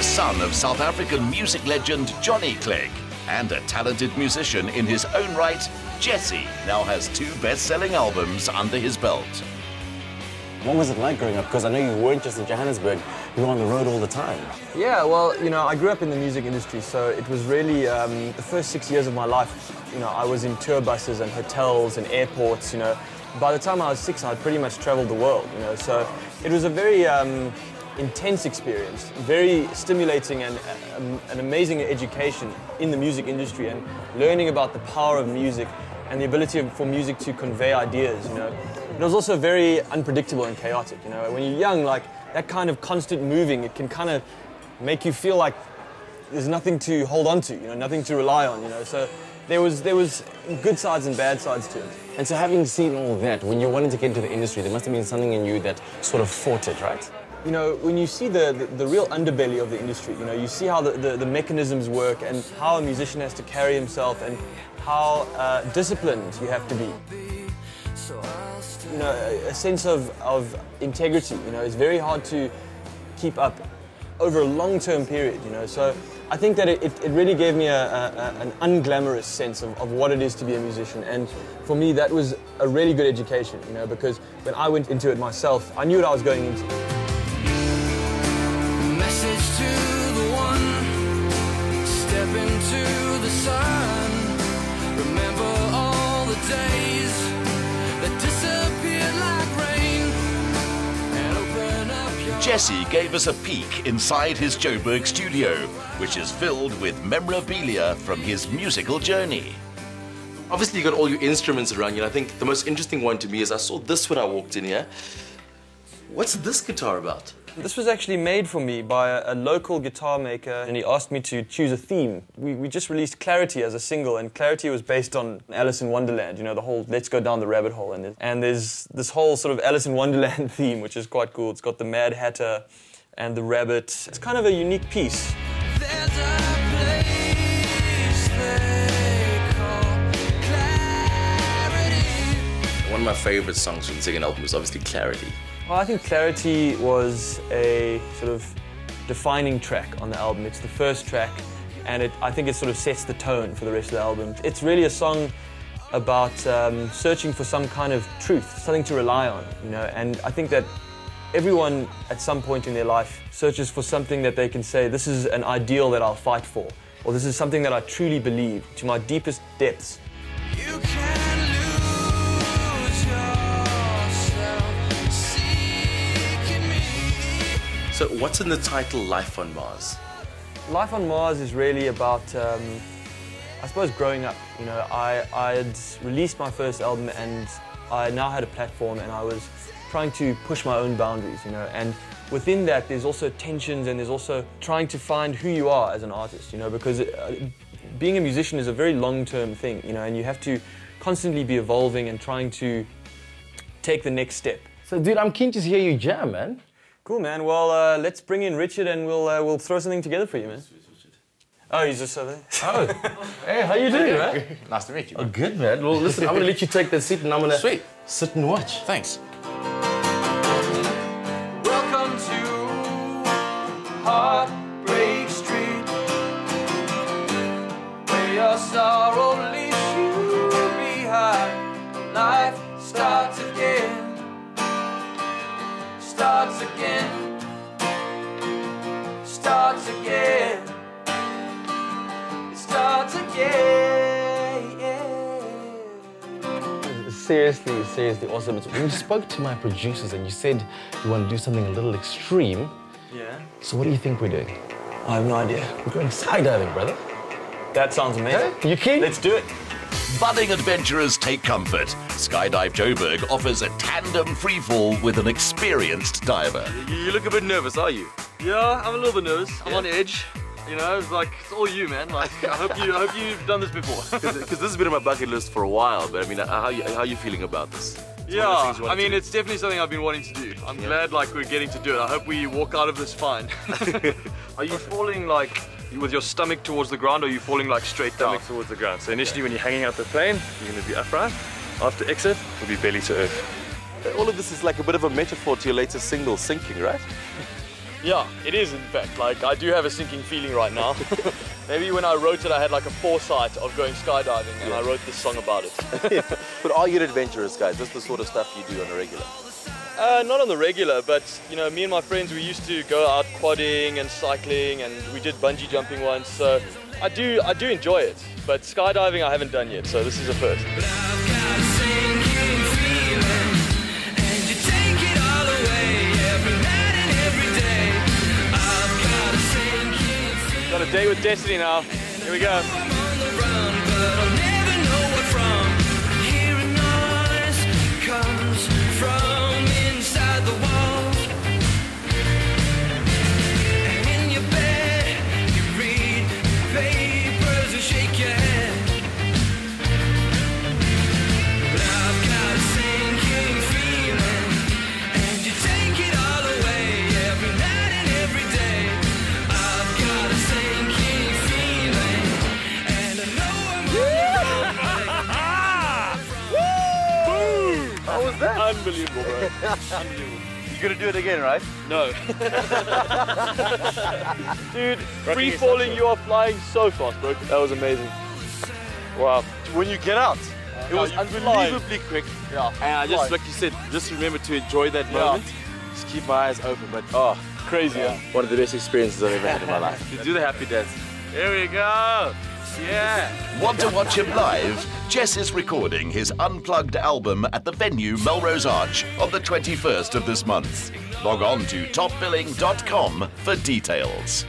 the son of South African music legend Johnny Clegg and a talented musician in his own right, Jesse now has two best-selling albums under his belt. What was it like growing up? Because I know you weren't just in Johannesburg, you were on the road all the time. Yeah, well, you know, I grew up in the music industry, so it was really um, the first six years of my life. You know, I was in tour buses and hotels and airports, you know. By the time I was six, I'd pretty much traveled the world, you know, so it was a very um, intense experience, very stimulating and um, an amazing education in the music industry and learning about the power of music and the ability of, for music to convey ideas, you know. It was also very unpredictable and chaotic, you know. When you're young, like, that kind of constant moving, it can kind of make you feel like there's nothing to hold on to, you know, nothing to rely on, you know. So there was, there was good sides and bad sides to it. And so having seen all that, when you wanted to get into the industry, there must have been something in you that sort of fought it, right? You know, when you see the, the, the real underbelly of the industry, you know, you see how the, the, the, mechanisms work and how a musician has to carry himself and how uh, disciplined you have to be. You know, a, a sense of, of integrity, you know, is very hard to keep up over a long-term period, you know. So I think that it, it really gave me a, a, an unglamorous sense of, of what it is to be a musician. And for me, that was a really good education, you know, because when I went into it myself, I knew what I was going into. Jesse gave us a peek inside his Joburg studio, which is filled with memorabilia from his musical journey. Obviously, you got all your instruments around you. and I think the most interesting one to me is I saw this when I walked in here. What's this guitar about? This was actually made for me by a, a, local guitar maker, and he asked me to choose a theme. We, we just released Clarity as a single, and Clarity was based on Alice in Wonderland, you know, the whole Let's Go Down the Rabbit Hole. And, and there's this whole sort of Alice in Wonderland theme, which is quite cool. It's got the Mad Hatter and the rabbit. It's kind of a unique piece. One of my favorite songs from the second album was obviously Clarity. Well, I think Clarity was a sort of defining track on the album. It's the first track, and it, I think it sort of sets the tone for the rest of the album. It's really a song about um, searching for some kind of truth, something to rely on, you know. And I think that everyone at some point in their life searches for something that they can say, this is an ideal that I'll fight for, or this is something that I truly believe to my deepest depths. So what's in the title Life on Mars? Life on Mars is really about, um, I suppose, growing up. You know, I, I had released my first album and I now had a platform and I was trying to push my own boundaries, you know, and within that there's also tensions and there's also trying to find who you are as an artist, you know, because uh, being a musician is a very long-term thing, you know, and you have to constantly be evolving and trying to take the next step. So, dude, I'm keen to hear you jam, man. Cool, man. Well, uh, let's bring in Richard and we'll uh, we'll throw something together for you, man. Oh, he's just over there. Oh, hey, how you doing, man? Nice to meet you. Oh, good, man. Well, listen, I'm gonna let you take that seat and I'm gonna Sweet. sit and watch. Thanks. Again, it starts again. Seriously, seriously awesome. When you spoke to my producers and you said you want to do something a little extreme, yeah. So what do you think we're doing? I have no idea. We're going skydiving, brother. That sounds amazing. Huh? You keen? Let's do it. Budding adventurers take comfort. Skydive Joburg offers a tandem freefall with an experienced diver. You look a bit nervous, are you? Yeah, I'm a little bit nervous. I'm Yeah. on edge. You know, it's like it's all you, man. Like I hope you, I hope you've done this before. Because this has been on my bucket list for a while, but I mean, how you, how are you feeling about this? It's one of the yeah, things you want I mean, it's definitely something I've been wanting to do. I'm glad like we're getting to do it. I hope we walk out of this fine. are you falling like with your stomach towards the ground, or are you falling like straight down? Stomach towards the ground. So initially when you're hanging out the plane, you're going to be upright. After exit, you'll be belly to earth. Uh, all of this is like a bit of a metaphor to your latest single, Sinking, right? Yeah, it is in fact. Like I do have a sinking feeling right now. Maybe when I wrote it, I had like a foresight of going skydiving, and I wrote this song about it. But are you an adventurous guy? That's the sort of stuff you do on a regular. Uh, not on the regular, but you know, me and my friends, we used to go out quadding and cycling, and we did bungee jumping once. So I do, I do enjoy it. But skydiving, I haven't done yet. So this is a first. Got a day with Destiny now. Here we go. Unbelievable, bro. Unbelievable. You're gonna do it again, right? No. Dude, free falling, you are flying so fast, bro. That was amazing. Wow. When you get out, it no, was you unbelievably quick. Yeah. And I just, Fly. like you said, just remember to enjoy that Yeah. moment. Just keep my eyes open. But oh, Crazy, yeah. one of the best experiences I've ever had in my life. You do the happy dance. Here we go. Yeah. Want to watch him live? Jess is recording his unplugged album at the venue Melrose Arch on the 21st of this month. Log on to topbilling.com for details.